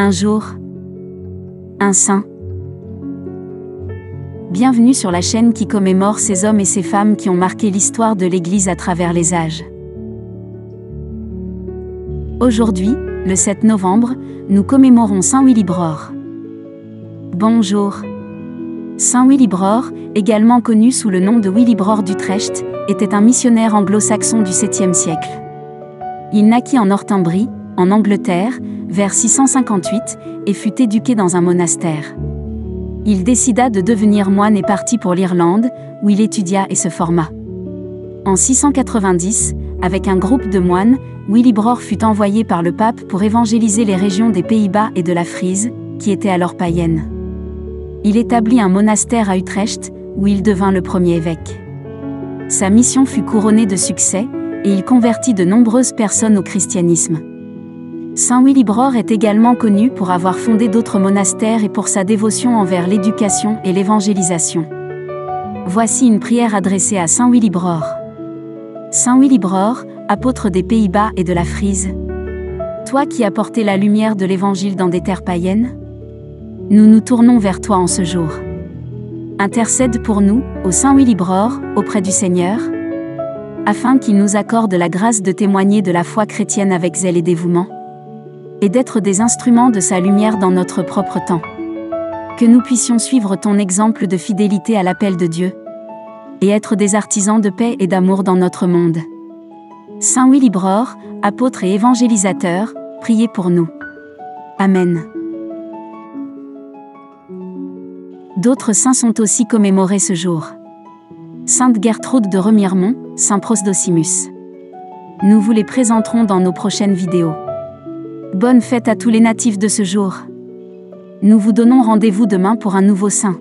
Un jour. Un saint. Bienvenue sur la chaîne qui commémore ces hommes et ces femmes qui ont marqué l'histoire de l'Église à travers les âges. Aujourd'hui, le 7 novembre, nous commémorons Saint Willibrord. Bonjour. Saint Willibrord, également connu sous le nom de Willibrord d'Utrecht, était un missionnaire anglo-saxon du 7e siècle. Il naquit en Northumbrie, en Angleterre, vers 658, et fut éduqué dans un monastère. Il décida de devenir moine et partit pour l'Irlande, où il étudia et se forma. En 690, avec un groupe de moines, Willibrord fut envoyé par le pape pour évangéliser les régions des Pays-Bas et de la Frise, qui étaient alors païennes. Il établit un monastère à Utrecht, où il devint le premier évêque. Sa mission fut couronnée de succès, et il convertit de nombreuses personnes au christianisme. Saint Willibrord est également connu pour avoir fondé d'autres monastères et pour sa dévotion envers l'éducation et l'évangélisation. Voici une prière adressée à Saint Willibrord. Saint Willibrord, apôtre des Pays-Bas et de la Frise. Toi qui as porté la lumière de l'Évangile dans des terres païennes, nous nous tournons vers toi en ce jour. Intercède pour nous, au Saint Willibrord, auprès du Seigneur, afin qu'il nous accorde la grâce de témoigner de la foi chrétienne avec zèle et dévouement, et d'être des instruments de sa lumière dans notre propre temps. Que nous puissions suivre ton exemple de fidélité à l'appel de Dieu, et être des artisans de paix et d'amour dans notre monde. Saint Willibrord, apôtre et évangélisateur, priez pour nous. Amen. D'autres saints sont aussi commémorés ce jour. Sainte Gertrude de Remiremont, Saint Prosdocimus. Nous vous les présenterons dans nos prochaines vidéos. Bonne fête à tous les natifs de ce jour. Nous vous donnons rendez-vous demain pour un nouveau saint.